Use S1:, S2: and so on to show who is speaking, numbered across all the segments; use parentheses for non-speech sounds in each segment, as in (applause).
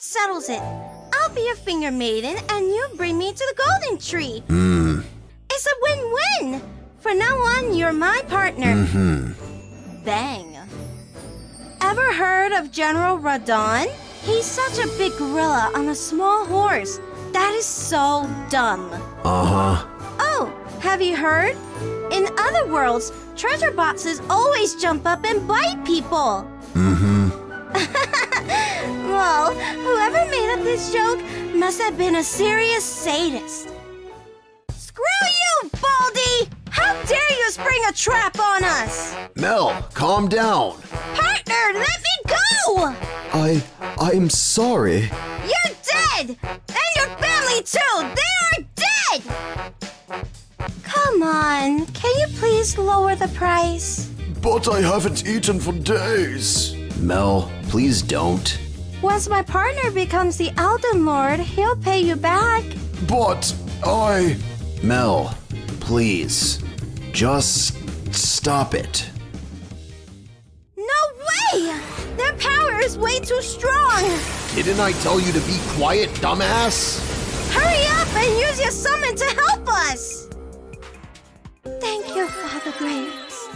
S1: that settles it. I'll be your finger maiden and you bring me to the golden tree.
S2: Hmm.
S1: It's a win-win. From now on, you're my partner.
S2: Mm-hmm.
S1: Bang. Ever heard of General Radahn? He's such a big gorilla on a small horse. That is so dumb.
S2: Uh-huh.
S1: Oh, have you heard? In other worlds, treasure boxes always jump up and bite people.
S2: Mm-hmm. (laughs)
S1: well, whoever made up this joke must have been a serious sadist. Screw you, Baldy! How dare you spring a trap on us?
S2: Mel, calm down.
S1: Partner, let me go!
S2: I... I'm sorry.
S1: You're dead! And your family too! They are dead! Come on, can you please lower the price?
S2: But I haven't eaten for days. Mel, please don't.
S1: Once my partner becomes the Elden Lord, he'll pay you back.
S2: But I... Mel, please. Just stop it.
S1: No way! Their power is way too strong!
S2: Didn't I tell you to be quiet, dumbass?
S1: Hurry up and use your summon to help us! Thank you, Father Graves.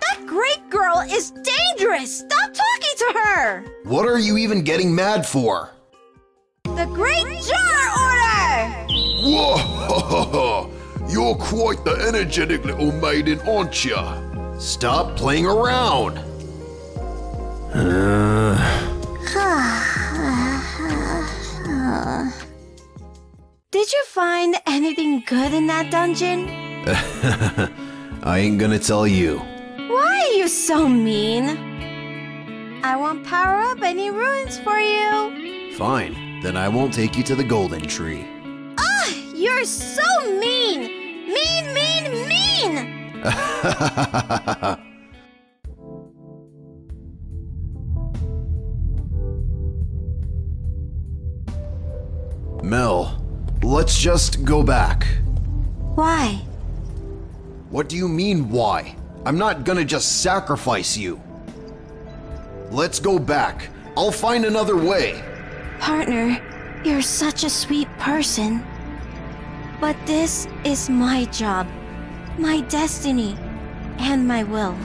S1: That great girl is dangerous! Stop talking to her!
S2: What are you even getting mad for?
S1: The Great Jar Order!
S2: Whoa! (laughs) You're quite the energetic little maiden, aren't you? Stop playing around. (sighs)
S1: Did you find anything good in that dungeon? (laughs)
S2: I ain't gonna tell you.
S1: Why are you so mean? I won't power up any runes for you.
S2: Fine, then I won't take you to the golden tree.
S1: Ah, you're so mean! Mean, mean, mean! (laughs)
S2: Mel, let's just go back.
S1: Why?
S2: What do you mean, why? I'm not gonna just sacrifice you. Let's go back. I'll find another way.
S1: Partner, you're such a sweet person. But this is my job, my destiny, and my will.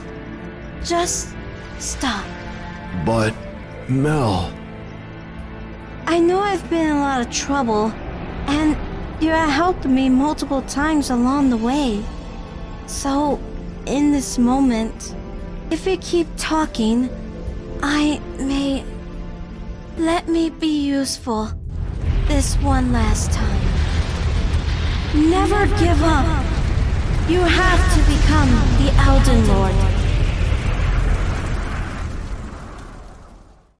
S1: Just stop.
S2: But, Mel.
S1: I know I've been in a lot of trouble, and you have helped me multiple times along the way. So, in this moment, if you keep talking, I may. Let me be useful this one last time. Never give up. You have to become the Elden Lord.